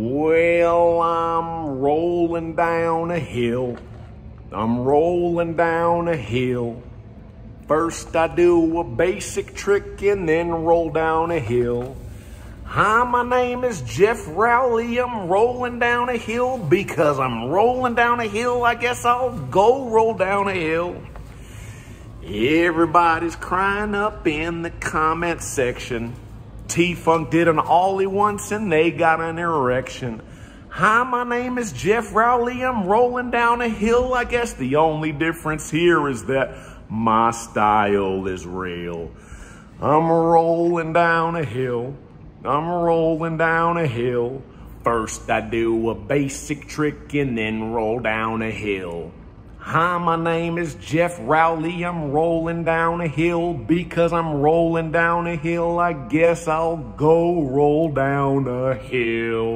Well, I'm rolling down a hill. I'm rolling down a hill. First, I do a basic trick and then roll down a hill. Hi, my name is Geoff Rowley. I'm rolling down a hill because I'm rolling down a hill. I guess I'll go roll down a hill. Everybody's crying up in the comment section. T-Funk did an ollie once and they got an erection. Hi, my name is Geoff Rowley. I'm rolling down a hill. I guess the only difference here is that my style is real. I'm rolling down a hill. I'm rolling down a hill. First I do a basic trick and then roll down a hill. Hi, my name is Geoff Rowley. I'm rolling down a hill because I'm rolling down a hill. I guess I'll go roll down a hill.